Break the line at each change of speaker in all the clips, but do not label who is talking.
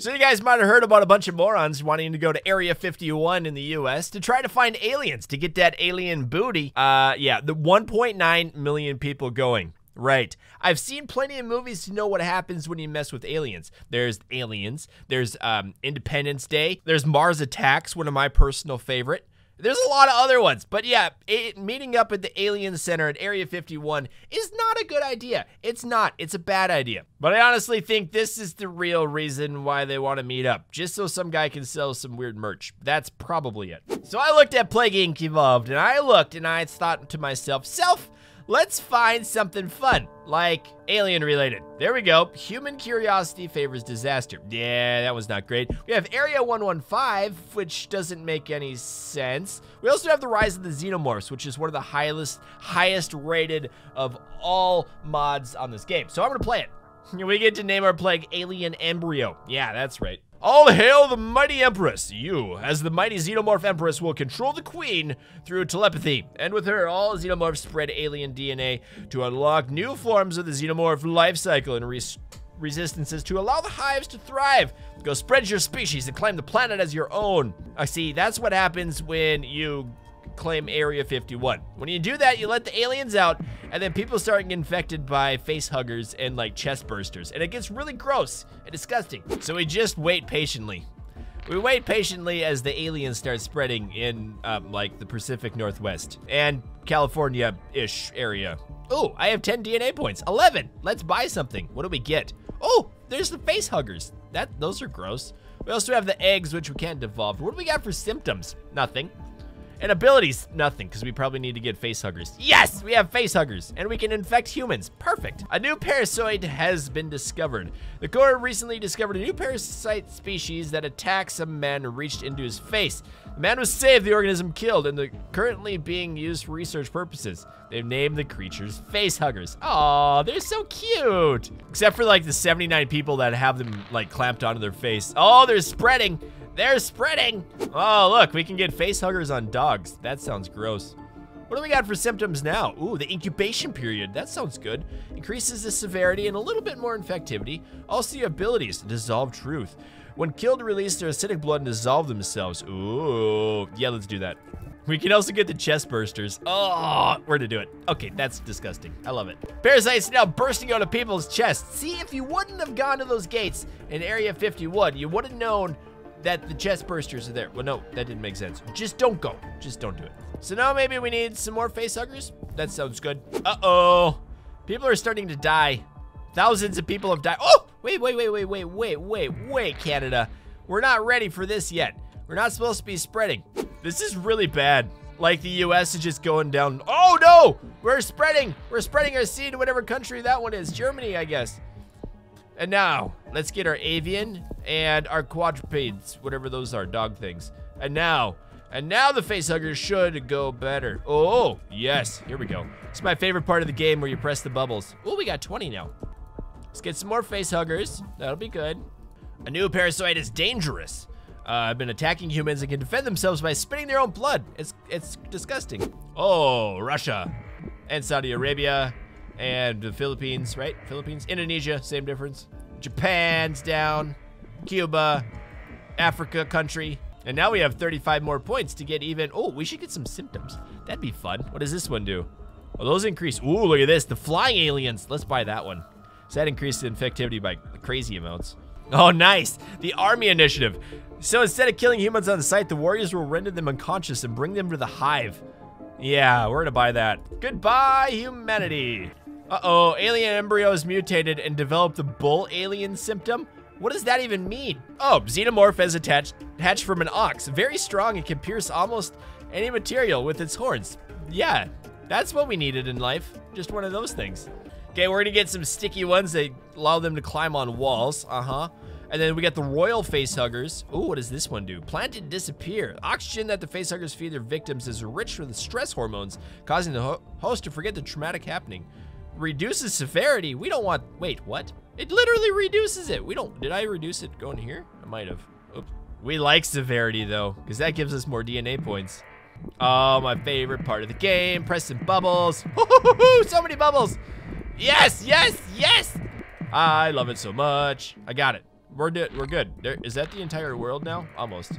So you guys might have heard about a bunch of morons wanting to go to Area 51 in the US to try to find aliens to get that alien booty. Uh, yeah, the 1.9 million people going. Right. I've seen plenty of movies to know what happens when you mess with aliens. There's Aliens, there's um, Independence Day, there's Mars Attacks, one of my personal favorite. There's a lot of other ones, but yeah, it, meeting up at the Alien Center at Area 51 is not a good idea. It's not. It's a bad idea. But I honestly think this is the real reason why they want to meet up, just so some guy can sell some weird merch. That's probably it. So I looked at Plague Inc. Evolved, and I looked and I thought to myself, self, Let's find something fun, like alien related. There we go. Human curiosity favors disaster. Yeah, that was not great. We have Area 115, which doesn't make any sense. We also have the rise of the xenomorphs, which is one of the highest, highest rated of all mods on this game. So I'm gonna play it. We get to name our plague Alien Embryo. Yeah, that's right. All hail the mighty Empress! You, as the mighty Xenomorph Empress, will control the Queen through telepathy, and with her, all Xenomorphs spread alien DNA to unlock new forms of the Xenomorph life cycle and res resistances to allow the hives to thrive. Go spread your species and claim the planet as your own. I see, that's what happens when you claim Area 51. When you do that, you let the aliens out, and then people start getting infected by face huggers and like chest bursters, and it gets really gross and disgusting. So we just wait patiently. We wait patiently as the aliens start spreading in um, like the Pacific Northwest and California-ish area. Oh, I have 10 DNA points. 11. Let's buy something. What do we get? Oh, there's the face huggers. That Those are gross. We also have the eggs, which we can't evolve. What do we got for symptoms? Nothing. And abilities, nothing, because we probably need to get face huggers. Yes, we have face huggers, and we can infect humans. Perfect. A new parasite has been discovered. The Corps recently discovered a new parasite species that attacks a man reached into his face. The man was saved, the organism killed, and they're currently being used for research purposes. They've named the creatures face huggers. Oh, they're so cute. Except for like the 79 people that have them like clamped onto their face. Oh, they're spreading. They're spreading. Oh, look, we can get face huggers on dogs. That sounds gross. What do we got for symptoms now? Ooh, the incubation period. That sounds good. Increases the severity and a little bit more infectivity. Also the abilities, to dissolve truth. When killed, release their acidic blood and dissolve themselves. Ooh, yeah, let's do that. We can also get the chest bursters. Oh, where to do it? Okay, that's disgusting. I love it. Parasites now bursting out of people's chests. See, if you wouldn't have gone to those gates in Area 51, you would have known that the chest bursters are there. Well, no, that didn't make sense. Just don't go. Just don't do it. So now maybe we need some more face huggers. That sounds good. Uh-oh. People are starting to die. Thousands of people have died. Oh, wait, wait, wait, wait, wait, wait, wait, wait, Canada. We're not ready for this yet. We're not supposed to be spreading. This is really bad. Like the US is just going down. Oh no, we're spreading. We're spreading our seed to whatever country that one is. Germany, I guess. And now, let's get our avian and our quadrupeds, whatever those are, dog things. And now, and now the facehuggers should go better. Oh, yes, here we go. It's my favorite part of the game where you press the bubbles. Oh, we got 20 now. Let's get some more facehuggers. That'll be good. A new parasite is dangerous. Uh, I've been attacking humans and can defend themselves by spitting their own blood. It's, it's disgusting. Oh, Russia and Saudi Arabia and the Philippines, right? Philippines, Indonesia, same difference. Japan's down, Cuba, Africa country. And now we have 35 more points to get even. Oh, we should get some symptoms. That'd be fun. What does this one do? Oh, those increase. Ooh, look at this. The flying aliens. Let's buy that one. So that increases infectivity by crazy amounts. Oh, nice. The army initiative. So instead of killing humans on the site, the warriors will render them unconscious and bring them to the hive. Yeah, we're gonna buy that. Goodbye, humanity. Uh-oh, alien embryos mutated and developed the bull alien symptom? What does that even mean? Oh, xenomorph has attached, hatched from an ox. Very strong and can pierce almost any material with its horns. Yeah, that's what we needed in life. Just one of those things. Okay, we're gonna get some sticky ones that allow them to climb on walls. Uh-huh. And then we got the royal facehuggers. Ooh, what does this one do? Plant and disappear. Oxygen that the facehuggers feed their victims is rich with stress hormones, causing the ho host to forget the traumatic happening reduces severity. We don't want, wait, what? It literally reduces it. We don't, did I reduce it going here? I might have. Oops. We like severity though, because that gives us more DNA points. Oh, my favorite part of the game, pressing bubbles. so many bubbles. Yes, yes, yes. I love it so much. I got it. We're, we're good. There, is that the entire world now? Almost.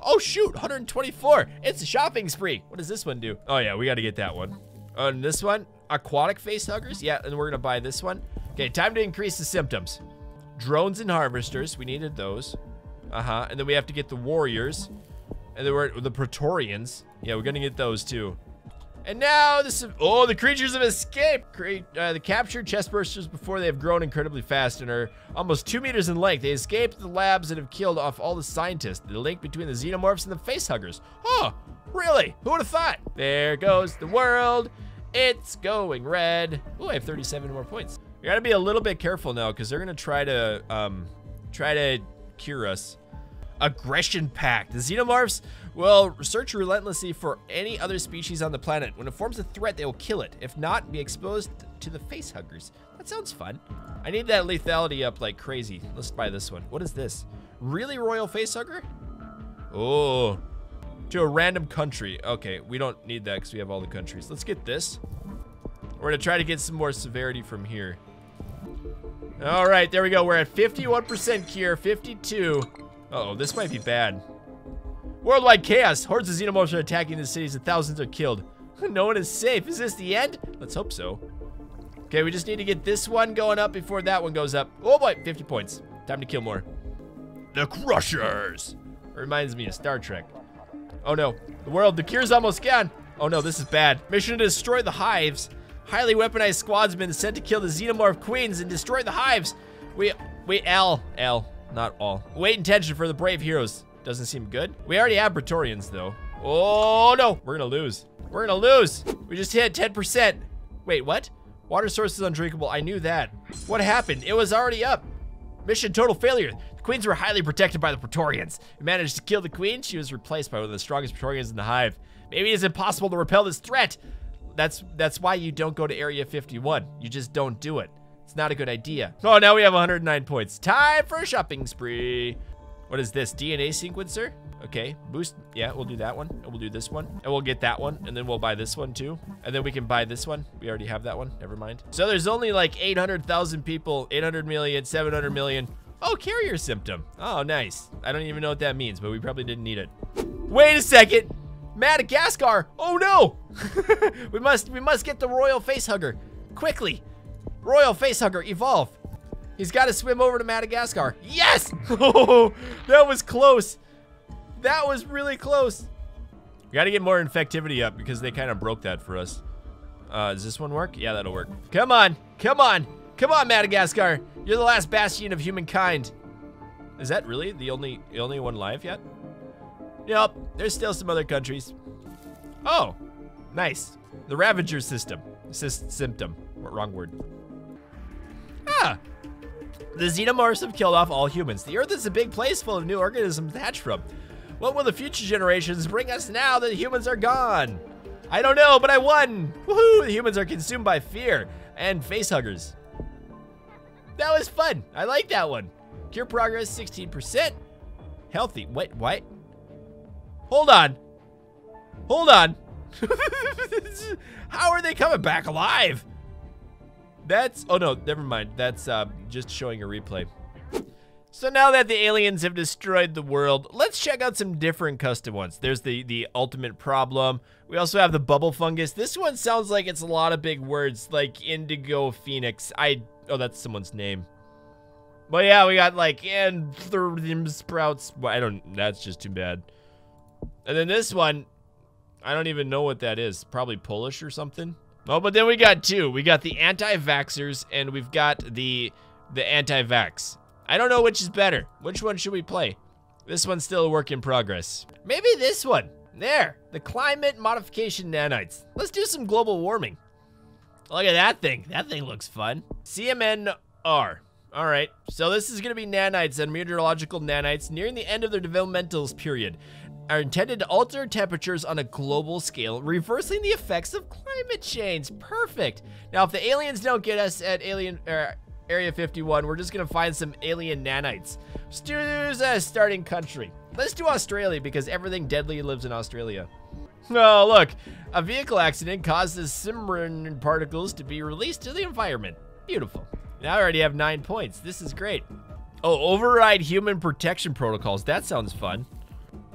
Oh, shoot. 124. It's a shopping spree. What does this one do? Oh, yeah. We got to get that one. And this one? Aquatic face huggers? Yeah, and we're to buy this one. Okay, time to increase the symptoms. Drones and harvesters. We needed those. Uh-huh. And then we have to get the warriors. And then we're the Praetorians. Yeah, we're to get those too. And now this is, oh, the creatures have escaped. Create, uh, the captured chest bursters before they have grown incredibly fast and are almost two meters in length. They escaped the labs and have killed off all the scientists. The link between the xenomorphs and the facehuggers. Oh, really? Who would have thought? There goes the world. It's going red. Oh, I have 37 more points. We gotta be a little bit careful now because they're gonna try to, um, try to cure us. Aggression Pact. The xenomorphs will search relentlessly for any other species on the planet. When it forms a threat, they will kill it. If not, be exposed to the facehuggers. That sounds fun. I need that lethality up like crazy. Let's buy this one. What is this? Really royal facehugger? Oh, to a random country. Okay, we don't need that because we have all the countries. Let's get this. We're gonna try to get some more severity from here. All right, there we go. We're at 51% cure, 52. Uh oh this might be bad. Worldwide chaos. Hordes of xenomorphs are attacking the cities and thousands are killed. no one is safe. Is this the end? Let's hope so. Okay, we just need to get this one going up before that one goes up. Oh boy, 50 points. Time to kill more. The Crushers. Reminds me of Star Trek. Oh no, the world, the cure's almost gone. Oh no, this is bad. Mission to destroy the hives. Highly weaponized squadsmen sent to kill the xenomorph queens and destroy the hives. We, we, L, L, not all. Wait intention for the brave heroes. Doesn't seem good. We already have Praetorians though. Oh no, we're gonna lose. We're gonna lose. We just hit 10%. Wait, what? Water source is undrinkable. I knew that. What happened? It was already up. Mission total failure. Queens were highly protected by the Praetorians. We managed to kill the queen. She was replaced by one of the strongest Praetorians in the hive. Maybe it's impossible to repel this threat. That's that's why you don't go to Area 51. You just don't do it. It's not a good idea. Oh, now we have 109 points. Time for a shopping spree. What is this? DNA sequencer? Okay, boost. Yeah, we'll do that one. And we'll do this one. And we'll get that one. And then we'll buy this one too. And then we can buy this one. We already have that one. Never mind. So there's only like 800,000 people, 800 million, 700 million. Oh, carrier symptom. Oh, nice. I don't even know what that means, but we probably didn't need it. Wait a second. Madagascar. Oh no. we must we must get the royal facehugger. Quickly. Royal facehugger, evolve. He's got to swim over to Madagascar. Yes! Oh, that was close. That was really close. We got to get more infectivity up because they kind of broke that for us. Uh, does this one work? Yeah, that'll work. Come on. Come on. Come on, Madagascar. You're the last bastion of humankind. Is that really the only the only one live yet? Yep, there's still some other countries. Oh, nice. The Ravager system. Sys symptom. Wrong word. Ah, the xenomorphs have killed off all humans. The Earth is a big place full of new organisms to hatch from. What will the future generations bring us now that humans are gone? I don't know, but I won! Woohoo! The humans are consumed by fear and facehuggers. That was fun. I like that one. Cure progress 16%. Healthy. Wait, what? Hold on. Hold on. How are they coming back alive? That's, oh no, never mind. That's uh, just showing a replay. So now that the aliens have destroyed the world, let's check out some different custom ones. There's the, the ultimate problem. We also have the bubble fungus. This one sounds like it's a lot of big words, like indigo phoenix. I, oh, that's someone's name. But yeah, we got like anthurium sprouts. Well, I don't, that's just too bad. And then this one, I don't even know what that is. Probably Polish or something. Oh, but then we got two. We got the anti-vaxxers and we've got the the anti-vax. I don't know which is better. Which one should we play? This one's still a work in progress. Maybe this one. There, the climate modification nanites. Let's do some global warming. Look at that thing. That thing looks fun. CMNR. All right, so this is gonna be nanites and meteorological nanites nearing the end of their developmental period are intended to alter temperatures on a global scale, reversing the effects of climate change. Perfect. Now, if the aliens don't get us at Alien er, Area 51, we're just gonna find some alien nanites. Let's do a starting country. Let's do Australia because everything deadly lives in Australia. Oh, look, a vehicle accident causes Simran particles to be released to the environment. Beautiful. Now I already have nine points. This is great. Oh, override human protection protocols. That sounds fun.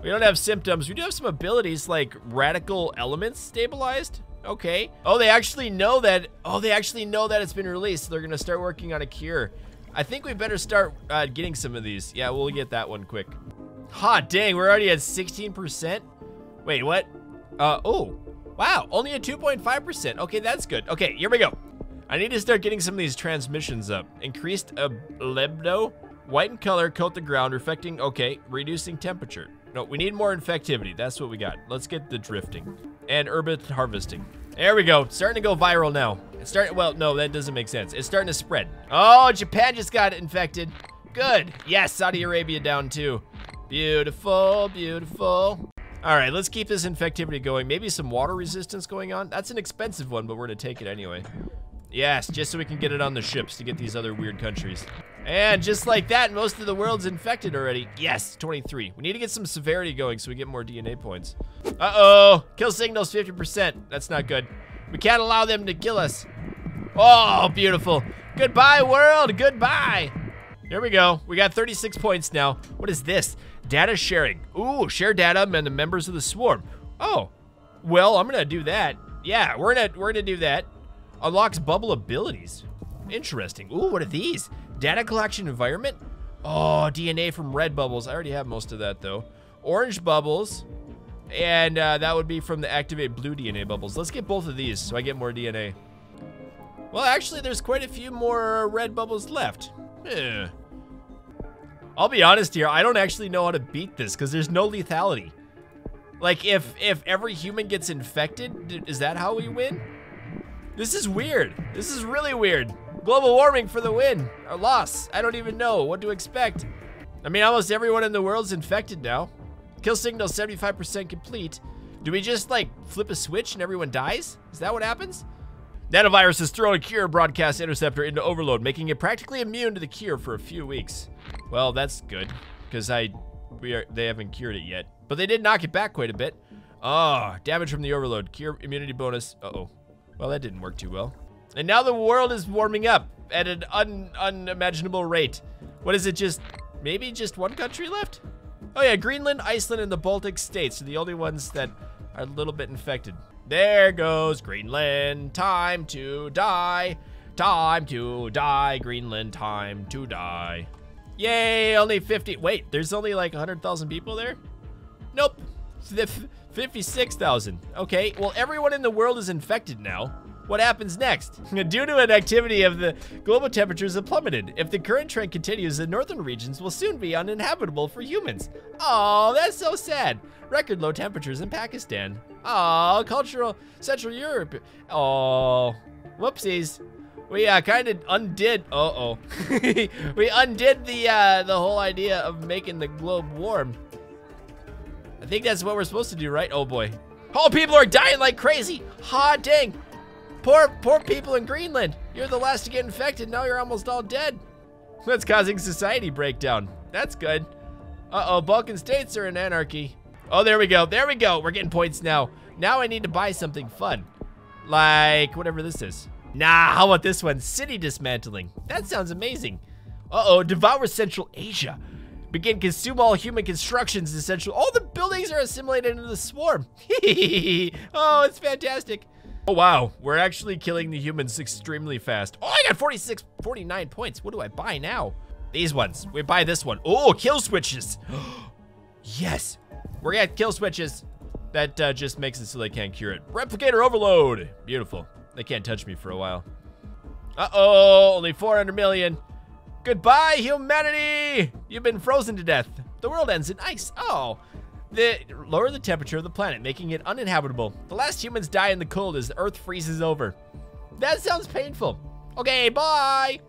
We don't have symptoms. We do have some abilities like radical elements stabilized. Okay. Oh, they actually know that. Oh, they actually know that it's been released. So they're going to start working on a cure. I think we better start uh, getting some of these. Yeah, we'll get that one quick. Ha, dang, we're already at 16%. Wait, what? Uh, oh, wow, only a 2.5%. Okay, that's good. Okay, here we go. I need to start getting some of these transmissions up. Increased albedo, white in color, coat the ground, reflecting, okay, reducing temperature. No, we need more infectivity. That's what we got. Let's get the drifting and urban harvesting. There we go. Starting to go viral now. It's starting, well, no, that doesn't make sense. It's starting to spread. Oh, Japan just got infected. Good. Yes, Saudi Arabia down too. Beautiful, beautiful. All right, let's keep this infectivity going. Maybe some water resistance going on. That's an expensive one, but we're gonna take it anyway. Yes, just so we can get it on the ships to get these other weird countries. And just like that, most of the world's infected already. Yes, 23. We need to get some severity going so we get more DNA points. Uh-oh, kill signals 50%. That's not good. We can't allow them to kill us. Oh, beautiful. Goodbye, world, goodbye. Here we go. We got 36 points now. What is this? Data sharing. Ooh, share data and the members of the swarm. Oh, well, I'm gonna do that. Yeah, we're gonna we're gonna do that. Unlocks bubble abilities. Interesting. Ooh, what are these? Data collection environment? Oh, DNA from red bubbles. I already have most of that though. Orange bubbles. And uh, that would be from the activate blue DNA bubbles. Let's get both of these so I get more DNA. Well, actually, there's quite a few more red bubbles left. Eh. I'll be honest here, I don't actually know how to beat this because there's no lethality. Like, if, if every human gets infected, is that how we win? This is weird. This is really weird. Global warming for the win. Or loss. I don't even know what to expect. I mean, almost everyone in the world's infected now. Kill signal 75% complete. Do we just, like, flip a switch and everyone dies? Is that what happens? Nanovirus has thrown a cure broadcast interceptor into overload, making it practically immune to the cure for a few weeks. Well, that's good, because I, we are, they haven't cured it yet. But they did knock it back quite a bit. Oh, damage from the overload. Cure immunity bonus. Uh-oh. Well, that didn't work too well. And now the world is warming up at an un unimaginable rate. What is it, just, maybe just one country left? Oh yeah, Greenland, Iceland, and the Baltic states are the only ones that are a little bit infected. There goes Greenland, time to die. Time to die, Greenland, time to die. Yay, only 50, wait, there's only like 100,000 people there? Nope, 56,000. Okay, well everyone in the world is infected now. What happens next? Due to an activity of the global temperatures have plummeted. If the current trend continues, the northern regions will soon be uninhabitable for humans. Oh, that's so sad. Record low temperatures in Pakistan. Oh, cultural Central Europe. Oh, whoopsies. We uh, kind of undid. Uh oh, we undid the uh, the whole idea of making the globe warm. I think that's what we're supposed to do, right? Oh boy. Oh, people are dying like crazy. Ha dang. Poor, poor people in Greenland. You're the last to get infected. Now you're almost all dead. That's causing society breakdown. That's good. Uh-oh, Balkan states are in anarchy. Oh, there we go. There we go. We're getting points now. Now I need to buy something fun. Like whatever this is. Nah, how about this one? City dismantling. That sounds amazing. Uh-oh, devour Central Asia. Begin consume all human constructions in Central. All the buildings are assimilated into the swarm. oh, it's fantastic. Oh, wow. We're actually killing the humans extremely fast. Oh, I got 46, 49 points. What do I buy now? These ones. We buy this one. Oh, kill switches. yes. We're gonna kill switches. That uh, just makes it so they can't cure it. Replicator overload. Beautiful. They can't touch me for a while. Uh-oh, only 400 million. Goodbye, humanity. You've been frozen to death. The world ends in ice. Oh, the, lower the temperature of the planet, making it uninhabitable. The last humans die in the cold as the Earth freezes over. That sounds painful. Okay, bye!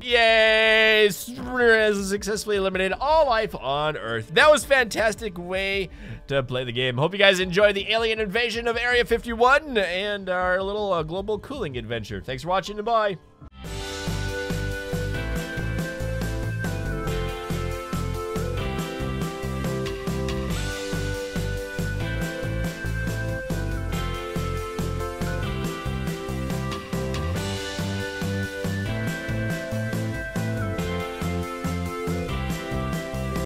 Yay! Has successfully eliminated all life on Earth. That was fantastic way to play the game. Hope you guys enjoyed the alien invasion of Area 51 and our little uh, global cooling adventure. Thanks for watching and bye.